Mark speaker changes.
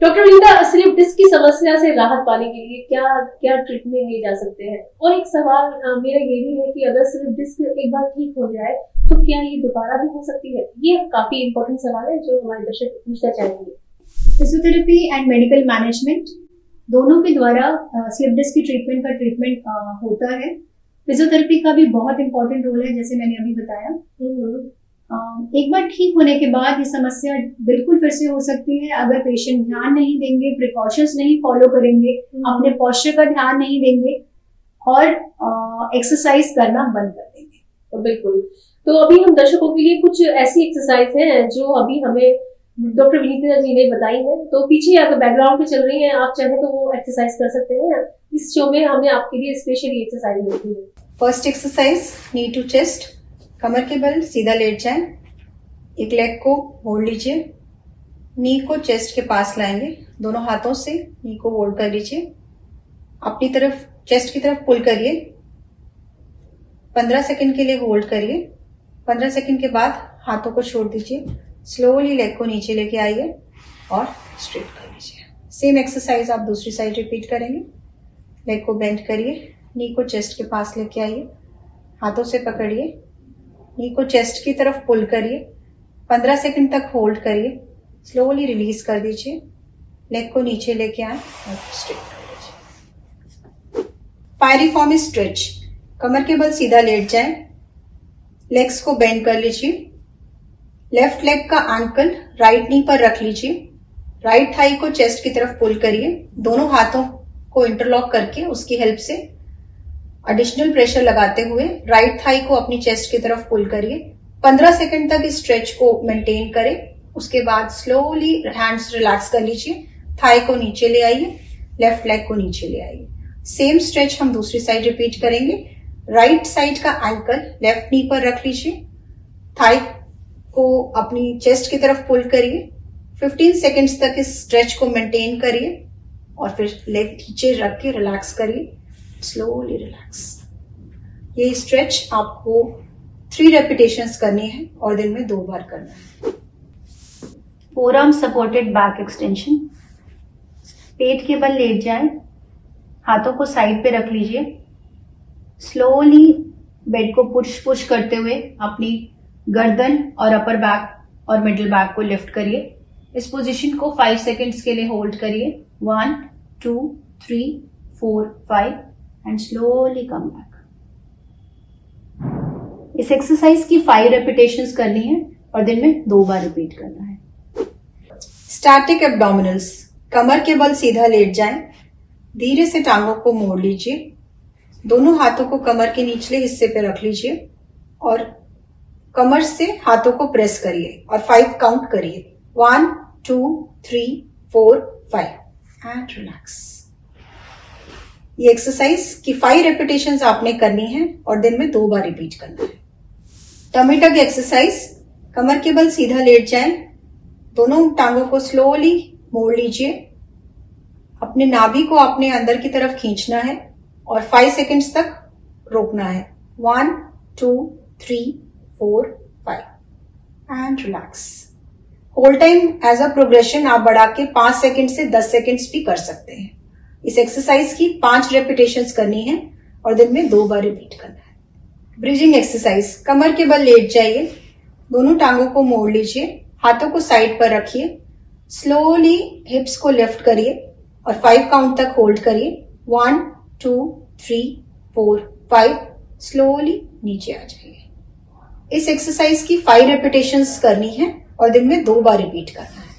Speaker 1: Doctor Rita slip disc की समस्या से राहत पाने के लिए क्या क्या ट्रीटमेंट लिए जा सकते हैं? और एक सवाल मेरा ये भी है कि अगर स्लिप डिस्क एक बार ठीक हो जाए तो क्या ये दोबारा भी हो सकती है? ये काफ़ी इंपॉर्टेंट सवाल है जो हमारे दर्शक पूछना चाहेंगे।
Speaker 2: फिजियोथेरेपी एंड मेडिकल मैनेजमेंट दोनों के द्वारा स्लिप डिस्क की ट्रीटमेंट का ट्रीटमेंट होता है। फिजियोथेरेपी का भी बहुत इंपॉर्टेंट रोल है जैसे मैंने अभी बताया। हम्म। एक बार ठीक होने के बाद ये समस्या बिल्कुल फिर से हो सकती है। अगर पेशेंट ध्यान नहीं देंगे प्रिकॉशंस नहीं फॉलो करेंगे हम्म। अपने पॉस्चर का ध्यान नहीं देंगे और एक्सरसाइज करना बंद कर देंगे।
Speaker 1: तो बिल्कुल। तो अभी हम दर्शकों के लिए कुछ ऐसी एक्सरसाइज हैं जो अभी हमें डॉक्टर विनीता जी ने बताई है। तो पीछे अगर बैकग्राउंड पे चल रही है आप चाहे तो वो एक्सरसाइज कर सकते हैं। इस शो में हमें आपके लिए स्पेशली एक्सरसाइज मिलती है।
Speaker 3: First exercise knee to chest कमर के बल सीधा लेट जाए। एक लेग को होल्ड लीजिए। नी को चेस्ट के पास लाएँगे। दोनों हाथों से नी को होल्ड कर लीजिए। अपनी तरफ़ चेस्ट की तरफ़ पुल करिए। पंद्रह सेकंड के लिए होल्ड करिए। पंद्रह सेकंड के बाद हाथों को छोड़ दीजिए। स्लोली लेग को नीचे लेके आइए और स्ट्रेट कर लीजिए। सेम एक्सरसाइज आप दूसरी साइड रिपीट करेंगे। लेग को बेंड करिए। नी को चेस्ट के पास लेके आइए। हाथों से पकड़िए। नी को चेस्ट की तरफ़ पुल करिए। पंद्रह सेकंड तक होल्ड करिए। स्लोली रिलीज़ कर दीजिए। लेग को नीचे लेके आए और स्ट्रेट कर दीजिए। पायरिफॉर्म स्ट्रेच कमर के बल सीधा लेट जाए। लेग्स को बेंड कर लीजिए। लेफ़्ट लेग का एंकल राइट नी पर रख लीजिए। राइट थाई को चेस्ट की तरफ़ पुल करिए। दोनों हाथों को इंटरलॉक करके उसकी हेल्प से एडिशनल प्रेशर लगाते हुए राइट थाई को अपनी चेस्ट की तरफ़ पुल करिए। 15 सेकंड तक इस स्ट्रेच को मेंटेन करें। उसके बाद स्लोली हैंड्स रिलैक्स कर लीजिए। थाई को नीचे ले आइए। लेफ़्ट लेग को नीचे ले आइए। सेम स्ट्रेच हम दूसरी साइड रिपीट करेंगे। राइट साइड का एंकल लेफ़्ट नी पर रख लीजिए। थाई को अपनी चेस्ट की तरफ़ पुल करिए। 15 सेकेंड्स तक इस स्ट्रेच को मेंटेन करिए। और फिर लेग नीचे रख के रिलैक्स करिए। स्लोली रिलैक्स ये स्ट्रेच आपको थ्री रेपिटेशन करनी है और दिन में दो बार करना है।
Speaker 2: फोरम सपोर्टेड बैक एक्सटेंशन पेट के बल लेट जाए, हाथों को साइड पे रख लीजिए। स्लोली बेड को पुश पुश करते हुए अपनी गर्दन और अपर बैक और मिडिल बैक को लिफ्ट करिए। इस पोजीशन को फाइव सेकेंड्स के लिए होल्ड करिए। One two three four five and slowly come back इस एक्सरसाइज की फाइव रेपिटेशन करनी है और दिन में दो बार रिपीट करना है।
Speaker 3: स्टैटिक एब्डोमिनल्स कमर के बल सीधा लेट जाएँ, धीरे से टांगों को मोड़ लीजिए। दोनों हाथों को कमर के निचले हिस्से पे रख लीजिए और कमर से हाथों को प्रेस करिए और फाइव काउंट करिए। One two three four five and relax ये एक्सरसाइज की फाइव रेपिटेशन आपने करनी है और दिन में दो बार रिपीट करना है। टमीटक एक्सरसाइज कमर के बल सीधा लेट जाए, दोनों टांगों को स्लोली मोड़ लीजिए। अपने नाभि को अपने अंदर की तरफ़ खींचना है और फाइव सेकेंड्स तक रोकना है। One two three four five and relax hold time as a progression आप बढ़ा के पाँच सेकेंड से दस सेकेंड्स भी कर सकते हैं। इस एक्सरसाइज की पाँच रेपिटेशन करनी है और दिन में दो बार रिपीट करना है। ब्रिजिंग एक्सरसाइज कमर के बल लेट जाइए, दोनों टांगों को मोड़ लीजिए, हाथों को साइड पर रखिए स्लोली हिप्स को लिफ्ट करिए और फाइव काउंट तक होल्ड करिए। One two three four five slowly नीचे आ जाइए। इस एक्सरसाइज की फाइव रेपिटेशन करनी है और दिन में दो बार रिपीट करना है।